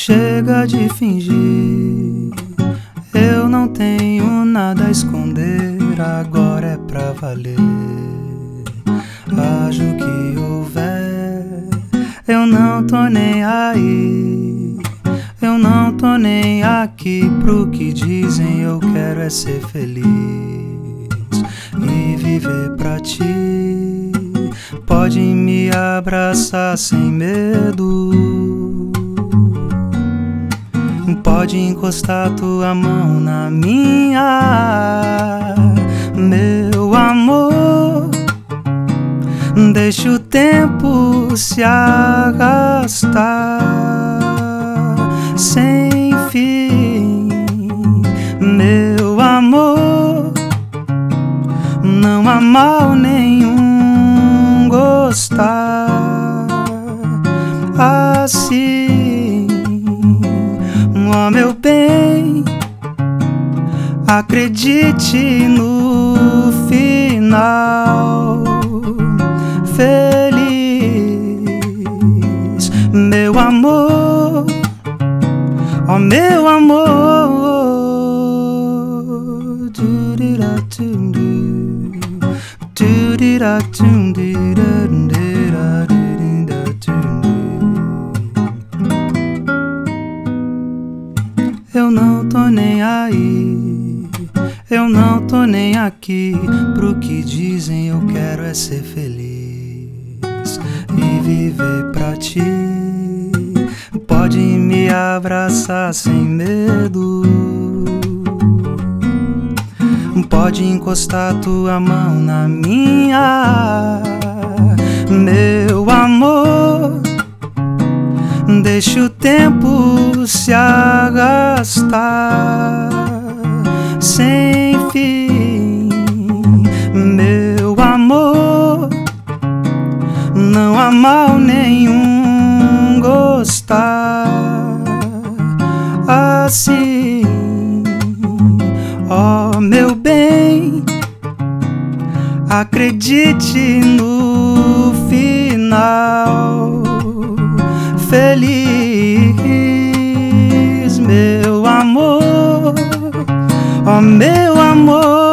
Chega de fingir. Eu não tenho nada a esconder, agora é pra valer. Haja o que houver, eu não tô nem aí. Eu não tô nem aqui pro que dizem, eu quero é ser feliz e viver pra ti. Pode me abraçar sem medo. Pode encostar tua mão na minha, meu amor. Deixa o tempo se arrastar sem fim, meu amor. Não há mal nenhum gostar assim, ó meu bem. Acredite no final feliz, meu amor, ó meu amor. Du-di-da-tum-du, du-di-da-tum-di-da-di-da-tum-du. Tô nem aí, eu não tô nem aqui pro que dizem. Eu quero é ser feliz e viver pra ti. Pode me abraçar sem medo. Pode encostar tua mão na minha, meu amor. Deixa o tempo se arrastar sem fim, meu amor. Não há mal nenhum gostar assim, ó meu bem. Acredite no final feliz, meu amor.